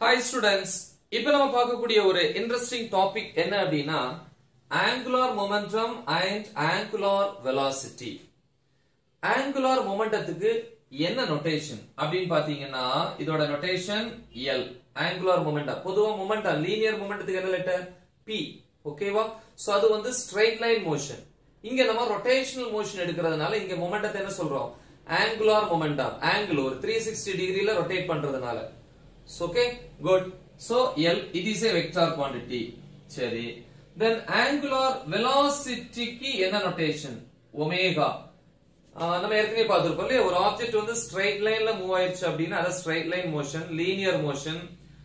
Hi students இப்போ நம்ம பார்க்கக்கூடிய ஒரு இன்ட்ரெஸ்டிங் டாபிக் என்ன அப்படின்னா angular momentum and angular velocity angular மொமெண்டத்துக்கு என்ன நொட்டேஷன் அப்படின்னு பாத்தீங்கன்னா இதோட நொட்டேஷன் எல் ஆங்குலார் மொமெண்டம் பொதுவா மொமெண்டம் லீனியர் மொமெண்டத்துக்கு என்ன லெட்டர் பி ஓகேவா சோ அது வந்து ஸ்ட்ரைட் லைன் மோஷன் இங்க நம்ம ரொட்டேஷனல் மோஷன் எடுக்கிறதுனால இங்க மொமெண்டத்தை என்ன சொல்றோம்? ஆங்குலார் மொமெண்டம் ஆங்கிள் ஒரு த்ரீ சிக்ஸ்டி டிகிரில ரொட்டேட் பண்றதுனால. Okay good so L it is a vector quantity சரி. தென் ஆங்குலார் வெலாசிட்டிக்கு என்ன நொட்டேஷன் ஒமேகா நம்ம ஏற்கனவே பார்த்திருப்போம் இல்லையா? ஒரு ஆப்ஜெக்ட் வந்து ஸ்ட்ரைட் லைன்ல மூவ் ஆயிடுச்சு அப்படின்னா அதை straight line motion linear motion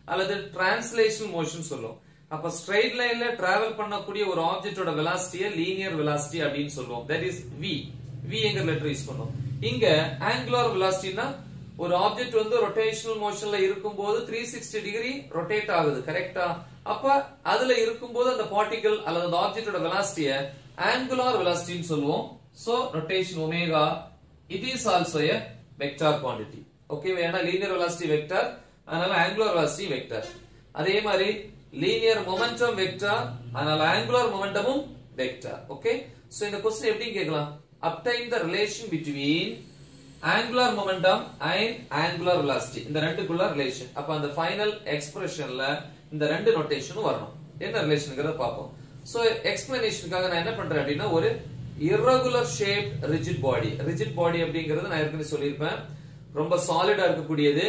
அல்லது டிரான்ஸ்லேஷன் மோஷன் சொல்லுவோம். அப்ப ஸ்ட்ரைட் லைன்ல டிராவல் பண்ணக்கூடிய ஒரு ஆப்ஜெக்டோட வெலாசிட்டியை லீனியர் வெலாசிட்டி அப்படின்னு சொல்லுவோம். தட் இஸ் வி வி எங்க லெட்டர் யூஸ் பண்ணுவோம் இங்க ஆங்குலார் வெலாசிட்டினா ஒரு ஆப்ஜெக்ட் வந்து ரொட்டேஷனல் மோஷன்ல இருக்கும்போது த்ரீ சிக்ஸ்டி டிகிரி ரொட்டேட் ஆகுது கரெக்டா அப்ப அதுல இருக்கும்போது அந்த பார்ட்டிகல் அல்லது அந்த ஆப்ஜெக்டோட வெலாசிட்டிய ஆங்குலார் வெலாசிட்டின்னு சொல்லுவோம். So rotation omega it is also a vector quantity okay ஏன்னா லீனியர் வெலாசிட்டி வெக்டார் அதனால ஆங்குலார் வெலாசிட்டி வெக்டார் அதே மாதிரி லீனியர் மொமெண்டம் வெக்டார் அதனால ஆங்குலார் மொமெண்டமும் வெக்டார் ஓகே சோ இந்த கொஸ்டின் எப்படி கேட்கலாம். Obtain the relation between angular momentum and angular velocity இந்த ரெண்டுக்குள்ள ரிலேஷன் அப்ப அந்த ஃபைனல் எக்ஸ்பிரஷன்ல இந்த ரெண்டு நோட்டேஷனும் வரணும். என்ன ரிலேஷன்ங்கிறத பார்ப்போம். சோ எக்ஸ்பிளனேஷனுக்காக நான் என்ன பண்றேன் அப்படின்னா ஒரு irregular shape rigid body rigid body அப்படிங்கறது நான் ஏற்கனவே சொல்லியிருப்பேன். ரொம்ப சாலிடா இருக்கக்கூடியது.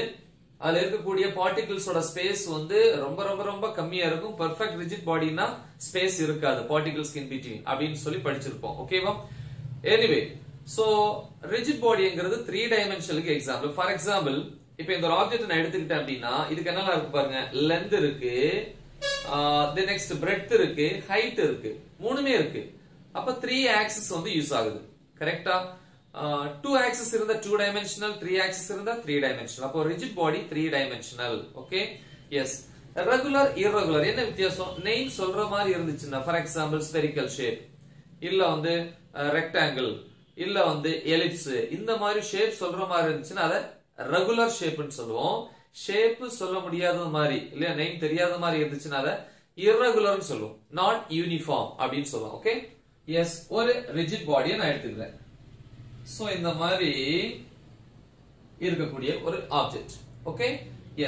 அதுல இருக்கக்கூடிய பார்ட்டிகிள்ஸோட ஸ்பேஸ் வந்து ரொம்ப ரொம்ப ரொம்ப கம்மியா இருக்கும். பெர்ஃபெக்ட் ரிஜிட் பாடினா ஸ்பேஸ் இருக்காது. பார்ட்டிகிள்ஸ் இன் பிட்வீன் அப்படின்னு சொல்லி படிச்சிருப்போம். ஓகேவா எனிவே சோ ரிஜிட் பாடிங்கிறது த்ரீ டைமென்ஷனுக்கு எக்ஸாம்பிள் ஃபார் எக்ஸாம்பிள் இப்போ இந்த ஒரு ஆப்ஜெக்ட் நான் எடுத்துக்கிட்டேன் அப்படின்னா இதுக்கு என்னெல்லாம் இருக்கு பாருங்க? லென்த் இருக்கு. நெக்ஸ்ட் பிரெத் இருக்கு. ஹைட் இருக்கு. மூணுமே இருக்கு. அப்ப த்ரீ ஆக்சஸ் வந்து யூஸ் ஆகுது. கரெக்டா டூ ஆக்சஸ் இருந்தா டூ டைமென்ஷனல் த்ரீ ஆக்சஸ் இருந்தா த்ரீ டைமென்ஷனல் அப்போ rigid body three dimensional okay yes regular irregular. என்ன வித்தியாசம்? நெய்ம் சொல்ற மாதிரி இருந்துச்சுன்னா ஃபார் எக்ஸாம்பிள் ஸ்பெரிக்கல் ஷேப் இல்ல வந்து ரெக்டாங்கிள் இல்ல வந்து எலிப்ஸ் இந்த மாதிரி ஷேப் சொல்ற மாதிரி இருந்துச்சுன்னா அதை ரெகுலர் ஷேப்னு சொல்லுவோம். ஷேப் சொல்ல முடியாத மாதிரி இல்லையா? நெய்ம் தெரியாத மாதிரி இருந்துச்சுன்னா அதை irregularன்னு சொல்லுவோம். நாட் யூனிஃபார்ம் அப்படின்னு சொல்லுவோம் ஓகே எஸ் ஒரு ரிஜிட் பாடியை நான் எடுத்துக்கிறேன். சோ இந்த மாதிரி இருக்கக்கூடிய ஒரு ஆப்ஜெக்ட் ஓகே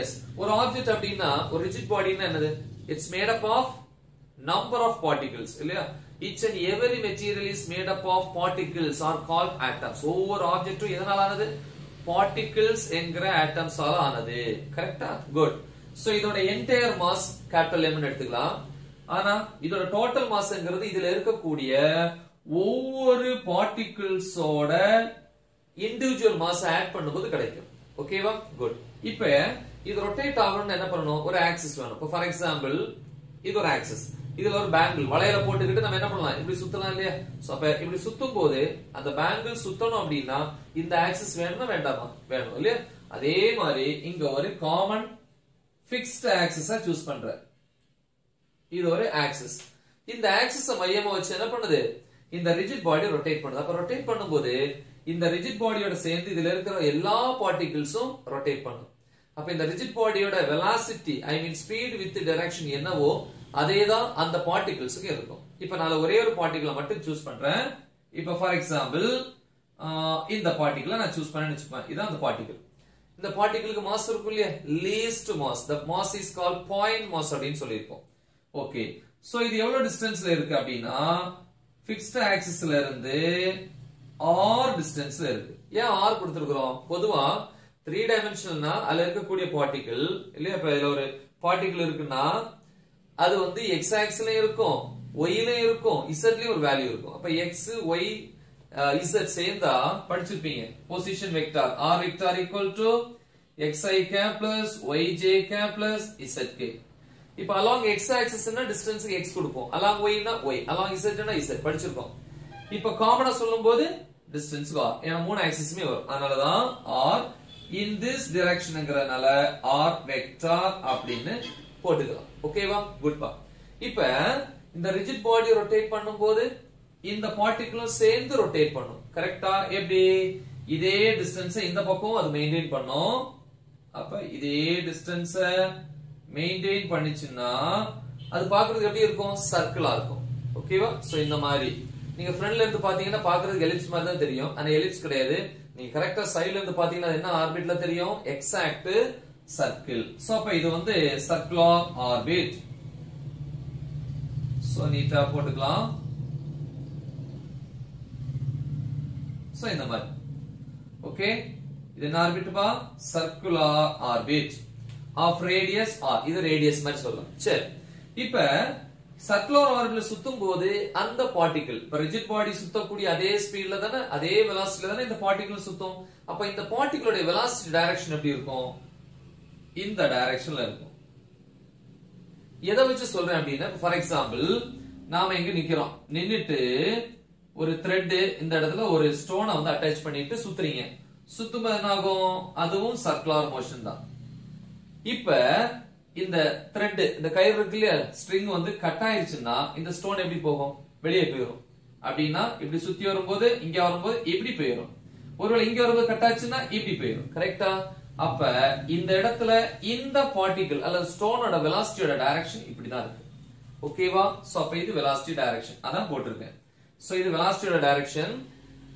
எஸ் ஒரு ஆப்ஜெக்ட் அப்படின்னா ஒரு ரிஜிட் பாடின்னா என்னது? It's made up of number of particles இல்லையா? Each and every material is made up of particles are called atoms. ஒவ்வொரு ஆப்ஜெக்டும் எதனால ஆனது particles என்கிற atoms ஆனது கரெக்டா குட் சோ இதோட என்டையர் மாஸ் கேபிட்டல் M எடுத்துக்கலாம். ஆனா இதோட டோட்டல் மாஸ்ங்கிறது இதுல இருக்கக்கூடிய ஒவ்வொரு பார்ட்டிகிள்ஸோட இண்டிவிஜுவல் மாஸ் ஆட் பண்ணும்போது கிடைக்கும். ஓகேவா குட் இப்போ இது ரொட்டேட் ஆகணும்னு என்ன பண்ணணும்? ஒரு ஆக்சிஸ் வேணும். இப்போ ஃபார் எக்ஸாம்பிள் இது ஒரு ஆக்சிஸ் இதுல ஒரு பேங்கிள் வளையல போட்டுக்கிட்டு நம்ம என்ன பண்ணலாம்? இப்படி சுத்தலாம் இல்லையா? சோ அப்ப இப்படி சுத்தும் போது அந்த பேங்கிள் சுத்தணும் அப்படின்னா இந்த ஆக்சிஸ் வேணுமா வேண்டாமா? வேணும் இல்லையா? அதே மாதிரி இங்க ஒரு காமன் பிக்ஸ்ட் ஆக்சிஸா சூஸ் பண்ற இது ஒரு ஆக்சிஸ் இந்த ஆக்சிஸ மையமா வச்சு என்ன பண்ணுது? இந்த ரிஜிட் பாடி ரொட்டேட் பண்ணுது. அப்ப ரொட்டேட் பண்ணும்போது இந்த ரிஜிட் பாடியோட சேர்ந்து இதுல இருக்கிற எல்லா பார்ட்டிகிள்ஸும் ரொட்டேட் பண்ணும். அப்ப இந்த ரிஜிட் பாடியோட velocity I mean speed with direction என்னவோ அதே தான் அந்த பார்ட்டிகிள்ஸுக்கு இருக்கும். இப்ப நான் ஒரே ஒரு பார்ட்டிகளை மட்டும் சூஸ் பண்றேன். இப்ப ஃபார் எக்ஸாம்பிள் இந்த பார்ட்டிகளை நான் சூஸ் பண்ணேன்னு வச்சுப்பேன் இதான் அந்த பார்ட்டிகள் இந்த பார்ட்டிகளுக்கு மாஸ் இருக்கும் இல்லையா? Least mass the mass is call point mass அப்படின்னு சொல்லியிருக்கோம் ஓகே சோ இது எவ்வளவு டிஸ்டன்ஸ்ல இருக்கு அப்படின்னா பிக்ஸ்ட் ஆக்சிஸ்ல இருந்து ஆர் டிஸ்டன்ஸ்ல இருக்கு. ஏன் ஆர் கொடுத்துருக்குறோம்? பொதுவா த்ரீ டைமென்ஷனல்னா அதுல இருக்கக்கூடிய பார்ட்டிகள் இல்லையா? இப்ப இதுல ஒரு பார்ட்டிகள் இருக்குன்னா அது வந்து எக்ஸ் ஆக்ஸ்லயும் இருக்கும் ஒய்லயும் இருக்கும் இசட்லயும் ஒரு வேல்யூ இருக்கும். அப்ப எக்ஸ் ஒய் இசட் சேர்ந்தா படிச்சிருப்பீங்க. Position vector R vector equal to X I cap plus Y J cap plus Z K இப்ப அலாங் எக்ஸ் ஆக்சிஸ்னா டிஸ்டன்ஸுக்கு எக்ஸ் கொடுப்போம். அலாங் ஒய்னா ஒய் அலாங் இசட்னா இசட் படிச்சிருக்கோம். இப்ப காமனா சொல்லும் போது டிஸ்டன்ஸ் ஆர் ஏன்னா மூணு ஆக்சிஸுமே வரும். அதனாலதான் ஆர் இன் திஸ் டிரெக்ஷன்ங்கிறதுனால ஆர் வெக்டார் அப்படின்னு போட்டுக்கலாம். ஓகேவா குட்பா இப்ப இந்த ரிஜிட் பாடி ரொட்டேட் பண்ணும்போது இந்த பார்ட்டிகுலர் சேர்ந்து ரொட்டேட் பண்ணும். கரெக்டா எப்படி? இதே டிஸ்டன்ஸ் இந்த பக்கம் அது மெயின்டைன் பண்ணும். அப்ப இதே டிஸ்டன்ஸ மெயின்டைன் பண்ணிச்சுன்னா அது பாக்குறதுக்கு எப்படி இருக்கும்? சர்க்கிளா இருக்கும். ஓகேவா சோ இந்த மாதிரி. நீங்க ஃப்ரண்ட்ல இருந்து பாத்தீங்கன்னா பாக்குறதுக்கு எலிப்ஸ் மாதிரி தான் தெரியும். ஆனா எலிப்ஸ் கிடையாது. நீங்க கரெக்டா சைடுல இருந்து பாத்தீங்கன்னா அது என்ன ஆர்பிட்ல தெரியும்? எக்ஸாக்ட் சர்க்கிள் சோ அப்ப இது வந்து சர்க்குலர் ஆர்பிட் சோ நீட்டா போட்டுக்கலாம். சோ இந்த மாதிரி. ஓகே இது என்ன ஆர்பிட் பா? Circular orbit of radius R இது ரேடியஸ் மாதிரி சொல்லலாம். சரி. இப்ப சர்க்குலர் ஆர்பிட்ல சுத்தும் போது அந்த பார்ட்டிகிள் இப்ப ரிஜிட் பாடி சுத்தக்கூடிய அதே ஸ்பீட்ல தானே அதே வெலாசிட்டில தானே இந்த பார்ட்டிகிள் சுத்தும்? அப்ப இந்த பார்ட்டிகிளோட வெலாசிட்டி டைரக்ஷன் எப்படி இருக்கும்? இந்த டைரக்ஷன்ல இருக்கும். எதை வச்சு சொல்றேன் அப்படின்னா ஃபார் எக்ஸாம்பிள் நாம இங்க நிக்கிறோம். நின்னுட்டு ஒரு த்ரெட் இந்த இடத்துல ஒரு ஸ்டோனை வந்து அட்டாச் பண்ணிட்டு சுத்துறீங்க. சுத்தும் என்ன ஆகும்? அதுவும் சர்க்குலர் மோஷன் தான். இப்ப இந்த த்ரெட் இந்த கயிறு இருக்கு இல்லையா? ஸ்ட்ரிங் வந்து கட் ஆயிருச்சுன்னா இந்த ஸ்டோன் எப்படி போகும்? வெளியே போயிடும் அப்படின்னா இப்படி சுத்தி வரும்போது இங்க வரும்போது இப்படி போயிடும் ஒருவேளை இங்க வரும்போது கட் ஆச்சுன்னா இப்படி போயிடும் கரெக்டா அப்ப இந்த இடத்துல இந்த பார்ட்டிகிள் அல்லது ஸ்டோனோட வெலாசிட்டியோட டைரக்ஷன் இப்படிதான் இருக்கு. ஓகேவா சோ அப்ப இது வெலாசிட்டி டைரக்ஷன் அதான் போட்டிருக்கேன். சோ இது வெலாசிட்டியோட டைரக்ஷன்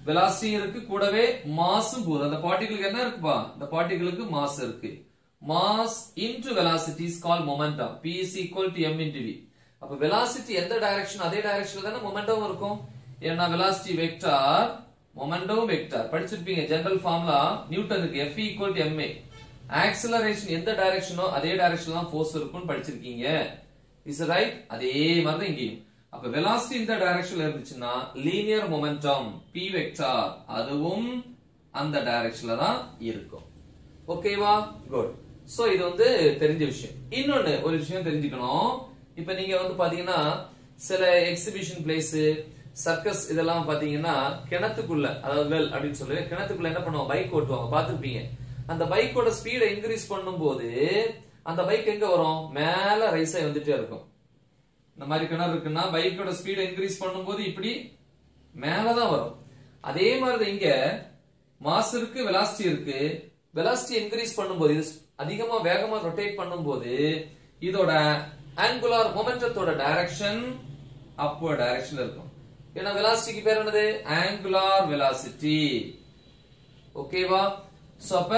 வெலாசிட்டி இருக்கு கூடவே மாஸும் போகுது. அந்த பார்ட்டிகளுக்கு என்ன இருக்குப்பா? இந்த பார்ட்டிகளுக்கு மாஸ் இருக்கு. Mass into velocity is call momentum p is equal to m into v. அப்ப வெலாசிட்டி எந்த டைரக்ஷன் அதே டைரக்ஷன்ல தானே மொமெண்டம் இருக்கும். ஏன்னா வெலாசிட்டி வெக்டார் மொமெண்டம் வெக்டார். படிச்சிருப்பீங்க general formula நியூட்டனுக்கு F equal to ma acceleration எந்த டைரக்ஷனோ அதே டைரக்ஷன்ல தான் ஃபோர்ஸ் இருக்கும்னு படிச்சிருக்கீங்க. இஸ் ரைட் அதே மாதிரி தான் இங்கேயும். அப்ப வெலாசிட்டி இந்த டைரக்ஷன்ல இருந்துச்சுன்னா லீனியர் மொமெண்டம் பி வெக்டார் அதுவும் அந்த டைரக்ஷன்ல தான் இருக்கும். ஓகேவா குட் சோ இது வந்து தெரிஞ்ச விஷயம். இன்னொன்னு ஒரு விஷயம் தெரிஞ்சுக்கணும். இப்ப நீங்க வந்து பாத்தீங்கன்னா சில எக்ஸிபிஷன் பிளேஸ் சர்க்கஸ் இதெல்லாம் பாத்தீங்கன்னா கிணத்துக்குள்ள அதாவது வெல் அப்படின்னு சொல்லி கிணத்துக்குள்ள என்ன பண்ணுவாங்க? பைக் ஓட்டுவாங்க. பாத்துருப்பீங்க அந்த பைக்கோட ஸ்பீடை இன்க்ரீஸ் பண்ணும்போது அந்த பைக் எங்க வரும்? மேல ரைஸ் ஆகி வந்துட்டே இருக்கும். இந்த மாதிரி கிணறு இருக்குன்னா பைக்கோட ஸ்பீடை இன்க்ரீஸ் பண்ணும்போது இப்படி மேலதான் வரும். அதே மாதிரி இங்க மாஸ் இருக்கு வெலாசிட்டி இருக்கு. வெலாசிட்டி இன்க்ரீஸ் பண்ணும்போது இது அதிகமா வேகமா ரொட்டேட் பண்ணும்போது இதோட ஆங்குலார் மொமெண்டத்தோட டைரக்ஷன் அப்போ டைரக்ஷன்ல இருக்கும். ஏன்னா வெலாசிட்டிக்கு பேர் என்னது? ஆங்குலார் வெலாசிட்டி ஓகேவா சோ அப்ப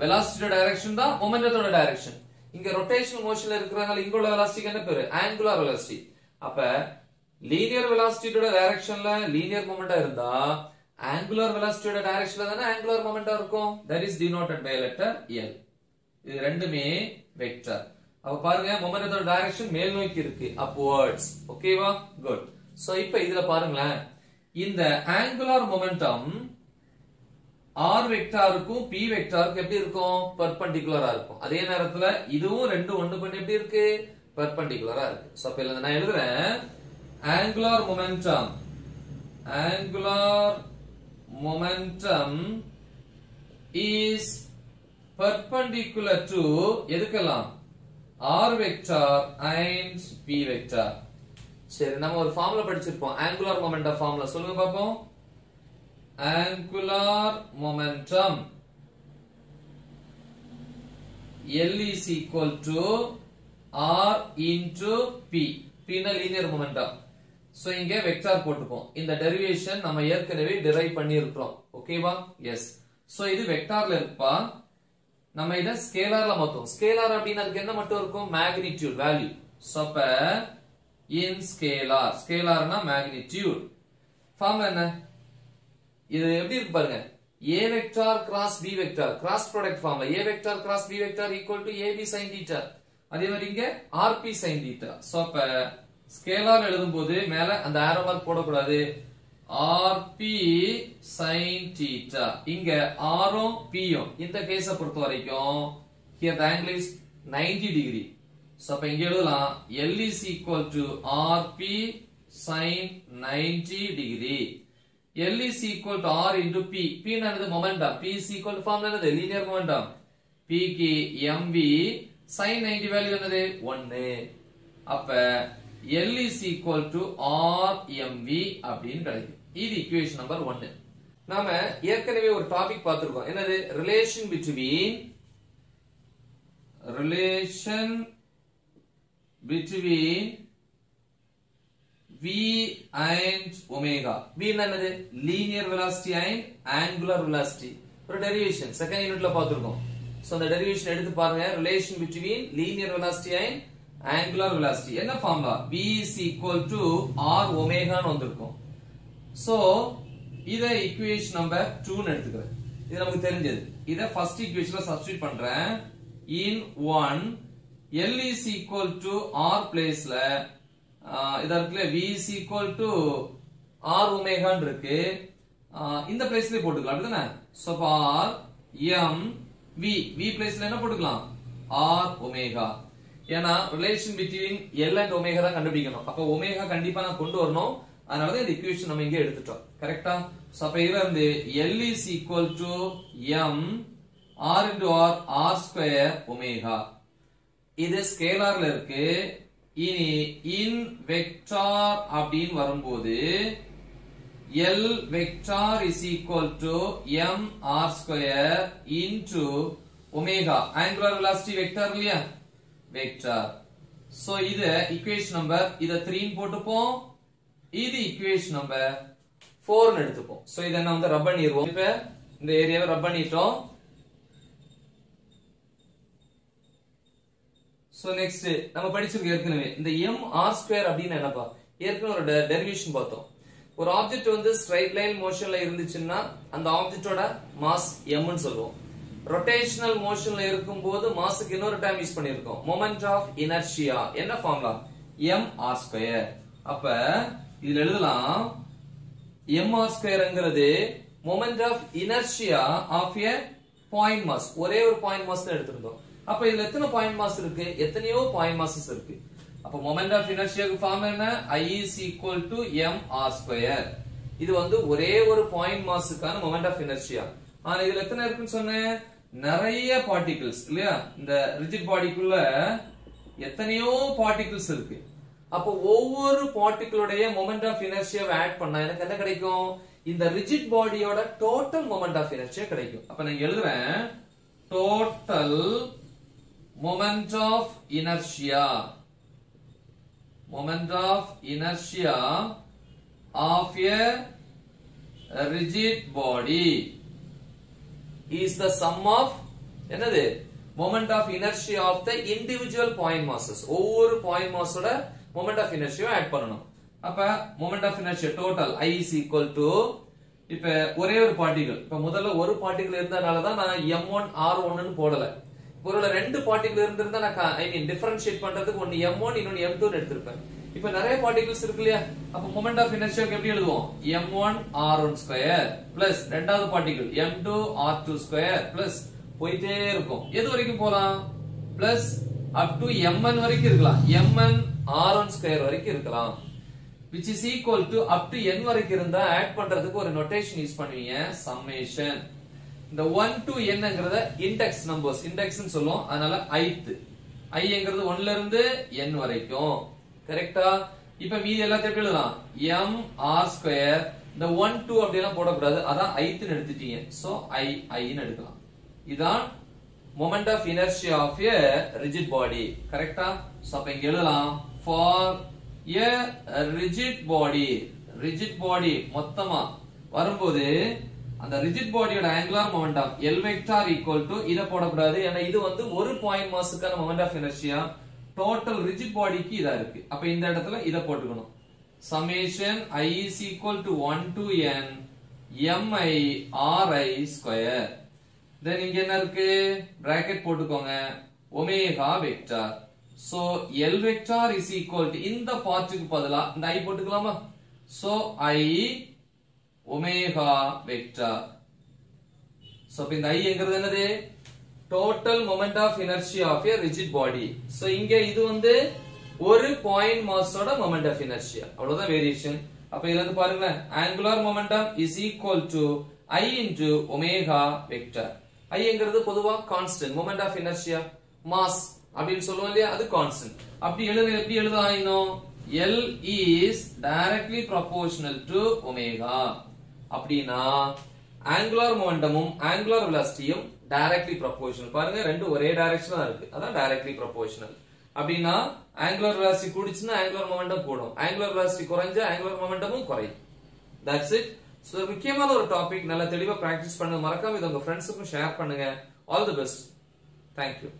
வெலாசிட்டியோட டைரக்ஷன் தான் மொமெண்டத்தோட டைரக்ஷன் இங்க ரொட்டேஷனல் மோஷன்ல இருக்கிறனால இங்க உள்ள வெலாசிட்டிக்கு என்ன பேரு? ஆங்குலார் வெலாசிட்டி அப்ப லீனியர் வெலாசிட்டியோட டைரக்ஷன்ல லீனியர் மொமெண்டா இருந்தா ஆங்குலர் வெலாசிட்டியோட டைரக்ஷன்ல தானே ஆங்குலர் மொமெண்டா இருக்கும்? That is denoted by letter L இது ரெண்டுமே வெக்டர் அப்ப பாருங்க மொமெண்டத்தோட டைரக்ஷன் மேல் நோக்கி இருக்கு. அப்வர்ட்ஸ் ஓகேவா குட் சோ இப்போ இதுல பாருங்களேன். இந்த ஆங்குலர் மொமெண்டம் ஆர் வெக்டாருக்கும் பி வெக்டாருக்கும் எப்படி இருக்கும்? பெர்பெண்டிகுலரா இருக்கும். அதே நேரத்துல இதுவும் ரெண்டு ஒன்று பண்ணி எப்படி இருக்கு? பெர்பெண்டிகுலரா இருக்கு. சோ அப்ப நான் எழுதுறேன். Angular momentum angular momentum is perpendicular to எதுக்கெல்லாம்? R vector and P vector சரி நம்ம ஒரு ஃபார்முலா படிச்சிருப்போம். ஆங்குலர் மொமெண்டம் ஃபார்முலா சொல்லுங்க பாப்போம் angular momentum L is equal to R into P. P னா லீனியர் மொமெண்டம் சோ இங்க வெக்டார் போட்டுப்போம். இந்த டெரிவேஷன் நம்ம ஏற்கனவே டிரைவ் பண்ணி இருக்கிறோம் ஓகேவா எஸ் சோ இது வெக்டார்ல இருப்பா. நம்ம இத ஸ்கேலார்ல மாத்துவோம். ஸ்கேலார் அப்படின்னா அதுக்கு என்ன மட்டும் இருக்கும்? மேக்னிடியூட் வேல்யூ சோ அப்ப இன் ஸ்கேலார் ஸ்கேலார்னா மேக்னிடியூட் ஃபார்ம் என்ன? இது எப்படி இருக்கு பாருங்க. A vector cross B vector cross product ஃபார்ம்ல A vector cross B vector equal to AB sine theta அதே மாதிரி இங்க ஆர்பி சைன் தீட்டா சோ அப்ப ஸ்கேலார் எழுதும் போது மேல அந்த ஆரோ மார்க் போடக்கூடாது. ஆர்பி சைன் தீட்டா இங்க ஆரும் பியும் இந்த கேஸை பொறுத்த வரைக்கும் here the angle is ninety degree so அப்ப இங்க எழுதலாம் L is equal to rp sin 90 degree L is equal to R into P. P என்னது momentum. P is equal to form என்னது linear momentum. P க்கு mv sin 90 value என்னது 1 அப்ப L is equal to R mv அப்படின்னு கிடைக்கும் இது equation number 1 நாம ஏற்கனவே ஒரு டாபிக் பார்த்திருக்கோம் என்னது relation between relation between v and omega v என்னது linear velocity and angular velocity ஒரு derivation second unitல பார்த்திருக்கோம் So, அந்த derivation எடுத்து பாருங்க relation between linear velocity and angular velocity என்ன formula v is equal to r omega ன்னு So, இதை equation number 2 ன்னு இது நமக்கு தெரிஞ்சது இதை first equationல substitute பண்றேன் in 1 L is equal to R பிளேஸ்ல இத இருக்குல்ல V is equal to R omega இருக்கு. இந்த பிளேஸ்லயே போட்டுக்கலாம் அப்படிதானே? So R M V V பிளேஸ்ல என்ன போட்டுக்கலாம்? R omega. ஏன்னா relation between L and omega தான் கண்டுபிடிக்கணும். அப்ப ஒமேகா கண்டிப்பா நான் கொண்டு வரணும். அதனால தான் இந்த ஈக்குவேஷன் நம்ம இங்க எடுத்துட்டோம். கரெக்டா சோ அப்ப இதுல இருந்து L is equal to M R into R R square omega இது ஸ்கேலார்ல இருக்கு இனி இன் வெக்டார் அப்படின்னு வரும்போது L vector is equal to M R square into omega angular velocity vector இல்லையா வெக்டார் சோ இது ஈக்குவேஷன் நம்பர் இத த்ரீன்னு போட்டுப்போம் இது ஈக்குவேஷன் நம்பர் ஃபோர்னு எடுத்துப்போம் சோ இதை நம்ம வந்து ரப் பண்ணிடுவோம் இப்ப இந்த ஏரியாவை ரப் பண்ணிட்டோம் சோ நெக்ஸ்ட் நம்ம படிச்சிருக்கோம் ஏற்கனவே இந்த எம் ஆர் ஸ்கொயர் அப்படின்னு என்னப்பா? ஏற்கனவே ஒரு டெரிவேஷன் பார்த்தோம். ஒரு ஆப்ஜெக்ட் வந்து ஸ்ட்ரைட் லைன் மோஷன்ல இருந்துச்சுன்னா அந்த ஆப்ஜெக்டோட மாஸ் எம்னு சொல்லுவோம். ரொட்டேஷனல் மோஷன்ல இருக்கும்போது மாஸுக்கு இன்னொரு டைம் யூஸ் பண்ணிருக்கோம் மொமெண்ட் ஆஃப் இனர்ஷியா என்ன ஃபார்முலா எம் ஆர் ஸ்கொயர் அப்ப இதுல எழுதலாம் M R ஸ்கொயர்ங்கிறது moment of inertia of a point mass ஒரே ஒரு பாயிண்ட் மாஸ் தான் எடுத்திருந்தோம். அப்ப இதுல எத்தனை பாயிண்ட் மாஸ் இருக்கு? எத்தனையோ பாயிண்ட் மாசஸ் இருக்கு. அப்ப மொமெண்ட் ஆஃப் இனர்ஷியாக்கு ஃபார்ம் என்ன? I is equal to M R square இது வந்து ஒரே ஒரு பாயிண்ட் மாஸுக்கான மொமெண்ட் ஆஃப் இனர்ஷியா ஆனா இதுல எத்தனை இருக்குன்னு சொன்னேன்? நிறைய பார்ட்டிகிள்ஸ் இல்லையா? இந்த ரிஜிட் பாடிக்குள்ள எத்தனையோ பார்ட்டிகிள்ஸ் இருக்கு. அப்போ ஒவ்வொரு பார்ட்டிகிளுடைய மொமெண்ட் ஆஃப் இனர்ஷியாவை ஆட் பண்ணா எனக்கு என்ன கிடைக்கும்? இந்த ரிஜிட் பாடியோட டோட்டல் மொமெண்ட் ஆஃப் இனர்ஷியா கிடைக்கும். அப்ப நான் எழுதுறேன். Total moment of inertia moment of inertia of a rigid body is the sum of என்னது moment of inertia of the individual point masses ஒவ்வொரு point mass ஓட moment of inertia ஆட் பண்ணணும் அப்ப moment of inertia total i is equal to இப்ப ஒரே ஒரு particle இப்ப முதல்ல ஒரு பார்ட்டிகல் இருந்தனால தான் நான் m1 r1 ன்னு போடல ஒருவேளை ரெண்டு பார்ட்டிகள் இருந்திருந்தா நான் ஐ மீன் டிஃபரன்ஷியேட் பண்றதுக்கு ஒன்னு எம் ஒன் இன்னொன்னு எம் டூ எடுத்திருப்பேன். இப்ப நிறைய பார்ட்டிகல்ஸ் இருக்கு இல்லையா? அப்ப மொமெண்ட் ஆஃப் இனர்ஷியாக்கு எப்படி எழுதுவோம்? M one R one square plus ரெண்டாவது particle M two R two square plus போயிட்டே இருக்கும். எது வரைக்கும் போலாம்? பிளஸ் அப் டு எம்என் வரைக்கும் இருக்கலாம். எம்என் ஆர் ஒன் ஸ்கொயர் வரைக்கும் இருக்கலாம். Which is equal to up to N வரைக்கும் இருந்தா ஆட் பண்றதுக்கு ஒரு நொட்டேஷன் யூஸ் பண்ணுவீங்க. சம்மேஷன் இந்த 1 to nங்கிறத இண்டெக்ஸ் நம்பர்ஸ் இண்டெக்ஸ் சொல்லுவோம். அதனால ith iங்கிறது 1 ல இருந்து n வரைக்கும். கரெக்டா இப்ப மீதி எல்லாத்தையும் எப்படி எழுதலாம்? M r ஸ்கொயர் இந்த 1 2 அப்படி எல்லாம் போடக்கூடாது. அதான் ith ன்னு எடுத்துட்டீங்க. சோ i i ன்னு எடுக்கலாம். இதான் moment of inertia of a rigid body கரெக்டா சோ அப்ப இங்க எழுதலாம். For a rigid body rigid body மொத்தமா வரும்போது அந்த ரிஜிட் பாடியோட angular momentum L vector equal to இத போடக்கூடாது. ஏன்னா இது வந்து ஒரு point மாஸுக்கான moment of inertia total rigid பாடிக்கு இதா இருக்கு. அப்ப இந்த இடத்துல இத போட்டுக்கணும். Summation i is equal to 1 to N mi ri square then இங்க என்ன இருக்கு? பிராக்கெட் போட்டுக்கோங்க. Omega vector so L vector is equal to இந்த பார்ட்டுக்கு பதிலா இந்த ஐ போட்டுக்கலாமா? So I omega vector so இப்ப இந்த i என்கிறது என்னது? Total moment of inertia of a rigid body so இங்க இது வந்து ஒரு பாயிண்ட் மாஸோட மொமெண்ட் ஆஃப் இனர்ஷியா அவ்வளவுதான் வேரியேஷன் அப்ப இதுல இருந்து பாருங்க angular momentum is equal to i into omega vector i என்கிறது பொதுவா constant moment of inertia mass அப்படின்னு சொல்லுவோம் இல்லையா? அது கான்ஸ்டன்ட் அப்படி எழுத எப்படி எழுத இன்னும் L is directly proportional to omega. அப்படின்னா angular மொமெண்டமும் ஆங்குலர் velocityயும் டைரக்ட்லி proportional. பாருங்க ரெண்டு ஒரே டைரக்ஷனா இருக்கு. அதான் டைரக்ட்லி proportional. அப்படின்னா ஆங்குலர் வெலாசிட்டி கூடிச்சுன்னா ஆங்குலர் மொமெண்டம் கூடும். ஆங்குலர் வெலாசிட்டி குறைஞ்சா ஆங்குலர் மொமெண்டமும் குறையும். தட்ஸ் இட் ஸோ முக்கியமான ஒரு டாபிக் நல்லா தெளிவா பிராக்டிஸ் பண்ணுங்க. மறக்காம இது உங்க ஃப்ரெண்ட்ஸுக்கும் ஷேர் பண்ணுங்க. All the best thank you